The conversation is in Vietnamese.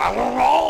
Wow.